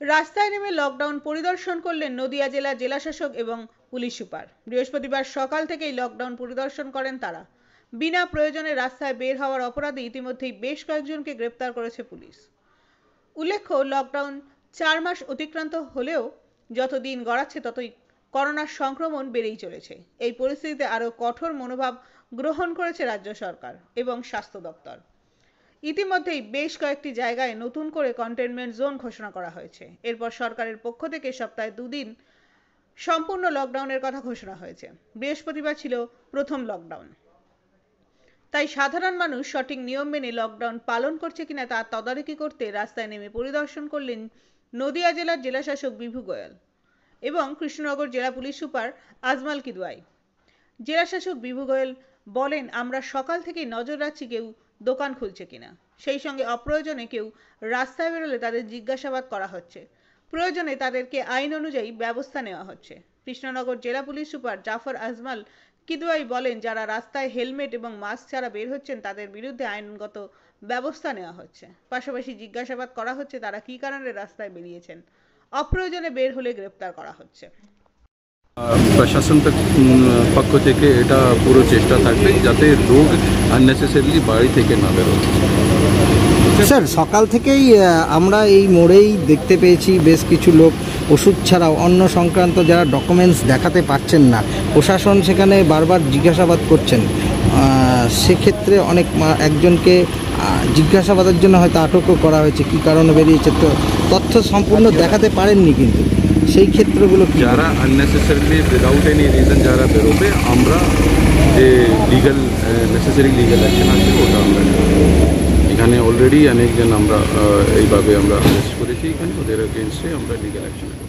রাস্তায় নেমে লকডাউন পরিদর্শন করলেন নদিয়া জেলা জেলাশাসক এবং পুলিশ সুপার। বৃহস্পতিবার সকাল থেকেই লকডাউন পরিদর্শন করেন তারা। বিনা প্রয়োজনে রাস্তায় বের হওয়ার অপরাধে ইতিমধ্যেই বেশ কয়েকজনকে গ্রেপ্তার করেছে পুলিশ। উল্লেখ্য লকডাউন চার মাস অতিক্রান্ত হলেও যত দিন গড়াচ্ছে ততই করোনার সংক্রমণ বেড়েই চলেছে। এই পরিস্থিতিতে আরও কঠোর মনোভাব গ্রহণ করেছে রাজ্য সরকার এবং স্বাস্থ্য দপ্তর। ইতিমধ্যেই বেশ কয়েকটি জায়গায় নতুন করে কন্টেনমেন্ট জোন ঘোষণা করা হয়েছে। এরপর সরকারের পক্ষ থেকে সপ্তাহে দুদিন সম্পূর্ণ লকডাউনের কথা ঘোষণা হয়েছে। বৃহস্পতিবার ছিল প্রথম লকডাউন তাই সাধারণ মানুষ সঠিক নিয়ম মেনে লকডাউন পালন করছে কিনা তা তদারকি করতে রাস্তায় নেমে পরিদর্শন করলেন নদিয়া জেলার জেলাশাসক বিভু গোয়াল এবং কৃষ্ণনগর জেলা পুলিশ সুপার আজমাল কিদওয়াই। জেলাশাসক বিভু গোয়েল বলেন, আমরা সকাল থেকেই নজর রাখছি কেউ দোকান খুলছে কিনা। সেই সঙ্গে অপ্রয়োজনে কেউ রাস্তায় বেরোলে তাদের জিজ্ঞাসাবাদ করা হচ্ছে। প্রয়োজনে তাদেরকে আইন অনুযায়ী ব্যবস্থা নেওয়া হচ্ছে। কৃষ্ণনগর জেলা পুলিশ সুপার জাফর আজমাল কিদওয়াই বলেন, যারা রাস্তায় হেলমেট এবং মাস্ক ছাড়া বের হচ্ছেন, তাদের বিরুদ্ধে আইনগত ব্যবস্থা নেওয়া হচ্ছে। পাশাপাশি জিজ্ঞাসাবাদ করা হচ্ছে, তারা কী কারণে রাস্তায় বেরিয়েছেন। অপ্রয়োজনে বের হলে গ্রেপ্তার করা হচ্ছে। প্রশাসন পক্ষ থেকে এটা পুরো চেষ্টা থাকবে যাতে লোক আননেসেসারিলি বাড়ি থেকে না বেরোয়। স্যার, সকাল থেকেই আমরা এই মোড়েই দেখতে পেয়েছি বেশ কিছু লোক। ওষুধ ছাড়াও অন্য সংক্রান্ত যারা ডকুমেন্টস দেখাতে পারছেন না, প্রশাসন সেখানে বারবার জিজ্ঞাসাবাদ করছেন। সেক্ষেত্রে অনেক একজনকে জিজ্ঞাসাবাদের জন্য হয়তো আটকও করা হয়েছে, কী কারণে বেরিয়েছে। তো তথ্য সম্পূর্ণ দেখাতে পারেননি কিন্তু। সেই ক্ষেত্রগুলো কি যারা আননেসেসারিলি উইদাউট এনি রিজন যারা বেরোবে আমরা যে লিগাল নেসেসারি লিগাল অ্যাকশন আছে ওটা আমরা নেব। এখানে অলরেডি অনেকজন আমরা আহ, এইভাবে আমরা অ্যারেস্ট করেছি এখানে ওদের এগেনস্টে আমরা লিগাল অ্যাকশন নেব